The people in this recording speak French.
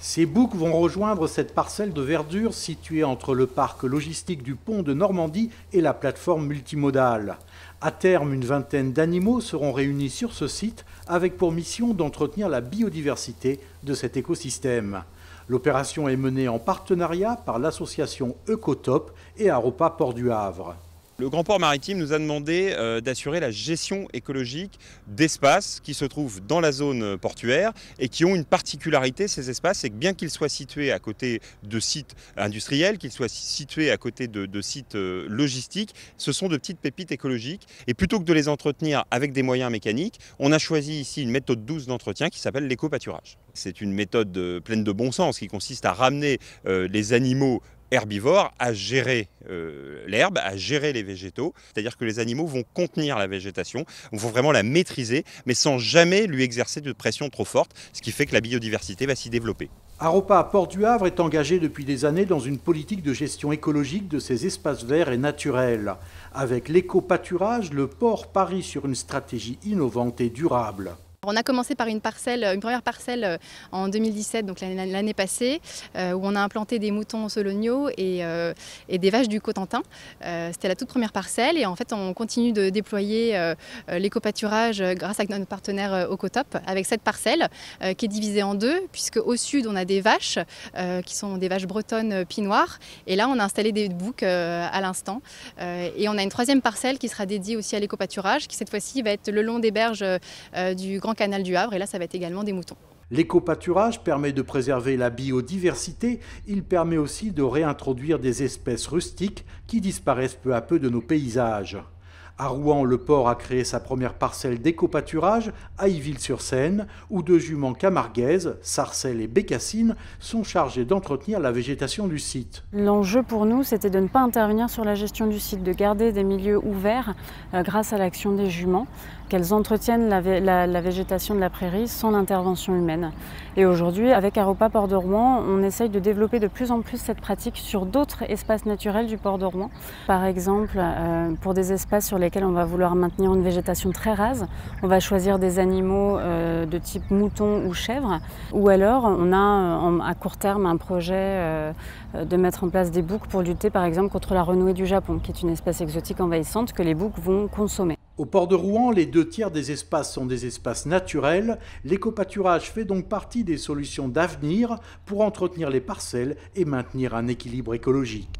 Ces boucs vont rejoindre cette parcelle de verdure située entre le parc logistique du pont de Normandie et la plateforme multimodale. À terme, une vingtaine d'animaux seront réunis sur ce site avec pour mission d'entretenir la biodiversité de cet écosystème. L'opération est menée en partenariat par l'association Ecotop et Aropa Port du Havre. Le Grand Port Maritime nous a demandé euh, d'assurer la gestion écologique d'espaces qui se trouvent dans la zone portuaire et qui ont une particularité, ces espaces, c'est que bien qu'ils soient situés à côté de sites industriels, qu'ils soient situés à côté de, sites euh, logistiques, ce sont de petites pépites écologiques. Et plutôt que de les entretenir avec des moyens mécaniques, on a choisi ici une méthode douce d'entretien qui s'appelle l'éco-pâturage. C'est une méthode euh, pleine de bon sens qui consiste à ramener les animaux herbivore à gérer euh, l'herbe, à gérer les végétaux. C'est-à-dire que les animaux vont contenir la végétation, vont vraiment la maîtriser, mais sans jamais lui exercer de pression trop forte, ce qui fait que la biodiversité va s'y développer. Aropa Port du Havre est engagé depuis des années dans une politique de gestion écologique de ses espaces verts et naturels. Avec l'éco-pâturage, le port parie sur une stratégie innovante et durable. On a commencé par une première parcelle euh, en 2017, donc l'année passée, euh, où on a implanté des moutons soloniaux et, euh, et des vaches du Cotentin. C'était la toute première parcelle et en fait on continue de déployer l'éco-pâturage grâce à notre partenaire Ocotop avec cette parcelle qui est divisée en deux, puisque au sud on a des vaches qui sont des vaches bretonnes pinoires et là on a installé des boucs à l'instant. et on a une troisième parcelle qui sera dédiée aussi à l'éco-pâturage, qui cette fois-ci va être le long des berges du Grand canal du Havre et là ça va être également des moutons. L'éco-pâturage permet de préserver la biodiversité, il permet aussi de réintroduire des espèces rustiques qui disparaissent peu à peu de nos paysages. À Rouen, le port a créé sa première parcelle d'éco-pâturage à Yville-sur-Seine, où deux juments camarguaises, Sarcelles et Bécassine, sont chargées d'entretenir la végétation du site. L'enjeu pour nous, c'était de ne pas intervenir sur la gestion du site, de garder des milieux ouverts euh, grâce à l'action des juments, qu'elles entretiennent la, végétation de la prairie sans l'intervention humaine. Et aujourd'hui, avec Aropa Port de Rouen, on essaye de développer de plus en plus cette pratique sur d'autres espaces naturels du port de Rouen. Par exemple, euh, pour des espaces sur les on va vouloir maintenir une végétation très rase. On va choisir des animaux euh, de type mouton ou chèvre. Ou alors, on a à court terme un projet euh, de mettre en place des boucs pour lutter par exemple contre la renouée du Japon, qui est une espèce exotique envahissante que les boucs vont consommer. Au port de Rouen, les deux tiers des espaces sont des espaces naturels. L'éco-pâturage fait donc partie des solutions d'avenir pour entretenir les parcelles et maintenir un équilibre écologique.